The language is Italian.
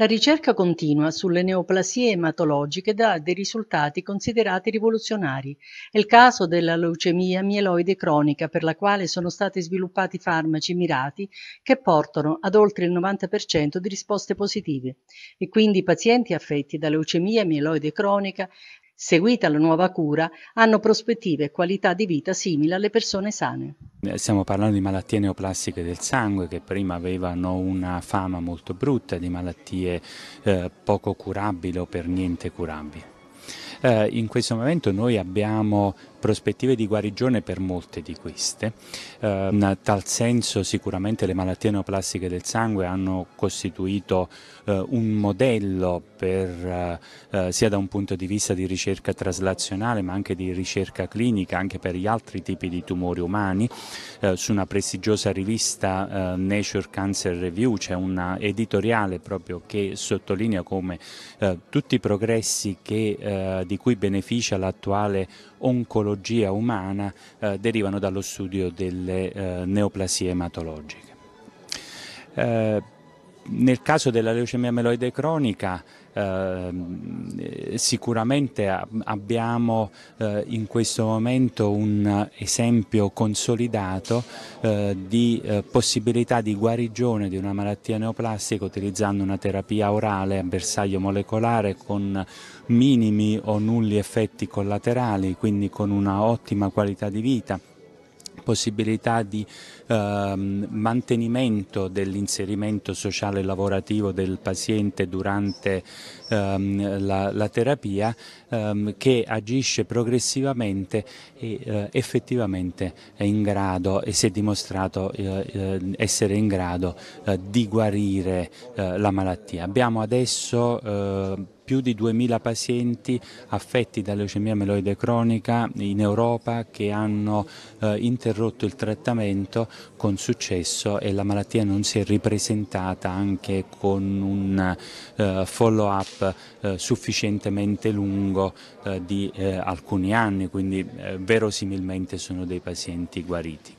La ricerca continua sulle neoplasie ematologiche dà dei risultati considerati rivoluzionari. È il caso della leucemia mieloide cronica, per la quale sono stati sviluppati farmaci mirati che portano ad oltre il 90% di risposte positive. E quindi i pazienti affetti da leucemia mieloide cronica seguita la nuova cura, hanno prospettive e qualità di vita simili alle persone sane. Eh, stiamo parlando di malattie neoplastiche del sangue che prima avevano una fama molto brutta di malattie eh, poco curabili o per niente curabili. Eh, in questo momento noi abbiamo prospettive di guarigione per molte di queste. In tal senso sicuramente le malattie neoplastiche del sangue hanno costituito eh, un modello per, eh, eh, sia da un punto di vista di ricerca traslazionale ma anche di ricerca clinica anche per gli altri tipi di tumori umani. Su una prestigiosa rivista Nature Cancer Review c'è un editoriale proprio che sottolinea come tutti i progressi che, di cui beneficia l'attuale oncologia umana eh, derivano dallo studio delle eh, neoplasie ematologiche. Nel caso della leucemia meloide cronica eh, sicuramente abbiamo eh, in questo momento un esempio consolidato eh, di eh, possibilità di guarigione di una malattia neoplastica utilizzando una terapia orale a bersaglio molecolare con minimi o nulli effetti collaterali, quindi con una ottima qualità di vita possibilità di ehm, mantenimento dell'inserimento sociale e lavorativo del paziente durante ehm, la, la, terapia ehm, che agisce progressivamente e eh, effettivamente è in grado e si è dimostrato eh, eh essere in grado eh, di guarire eh, la malattia. Abbiamo adesso eh, più di 2.000 pazienti affetti da leucemia meloide cronica in Europa che hanno eh, interrotto il trattamento con successo e la malattia non si è ripresentata anche con un eh, follow up eh, sufficientemente lungo eh, di eh, alcuni anni, quindi eh, verosimilmente sono dei pazienti guariti.